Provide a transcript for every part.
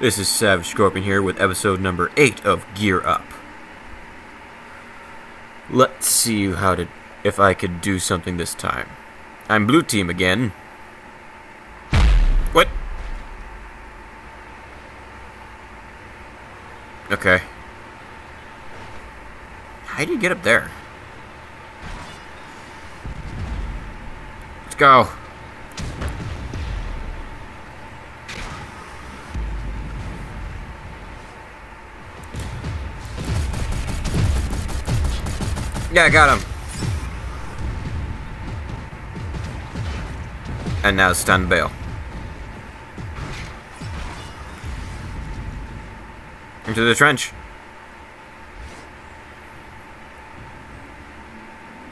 This is Savage Scorpion here with episode number 8 of Gear Up. Let's see how to if I could do something this time. I'm blue team again. What? Okay. How do you get up there? Let's go. Yeah, I got him. And now stun bail. Into the trench.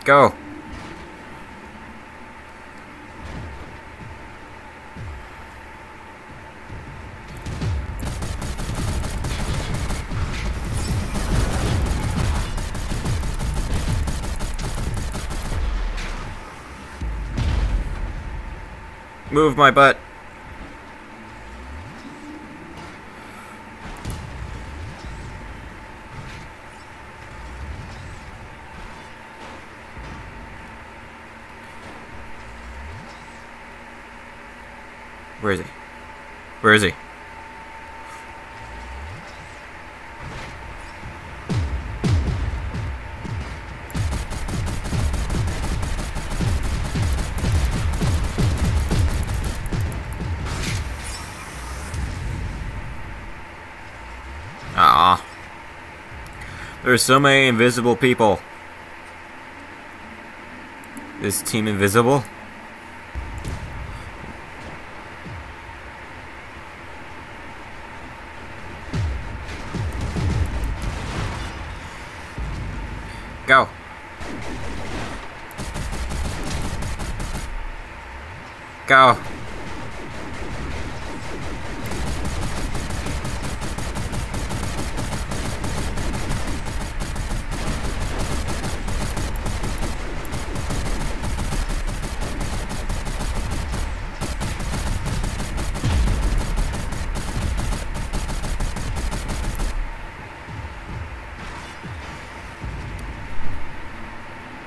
Go. Move my butt. Where is he? Where is he? There's so many invisible people. Is team invisible? Go. Go.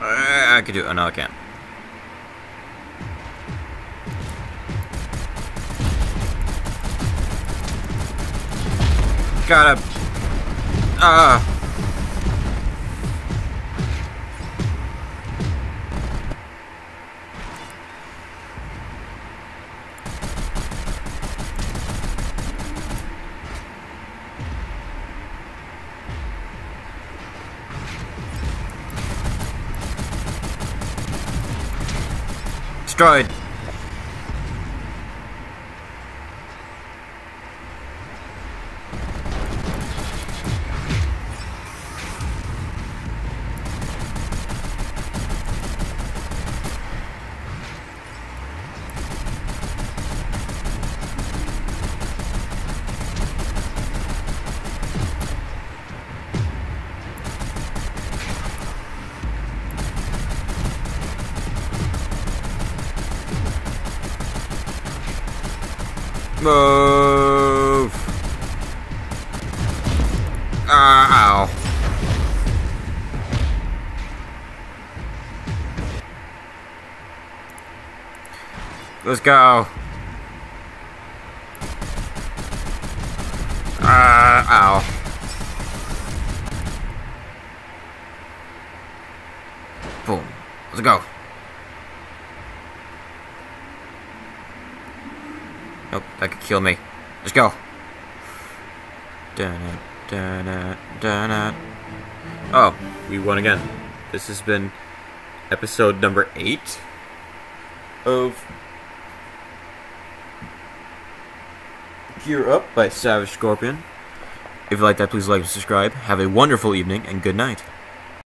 I could do it. Oh, no, I can't. Gotta. Ah. Destroyed. Move. Ah, ow. Let's go. Ah, ow. Boom. Let's go. Nope, that could kill me. Let's go. Dun dun dun dun Oh, we won again. This has been episode number eight of Gear Up by Savage Scorpion. If you like that, please like and subscribe. Have a wonderful evening and good night.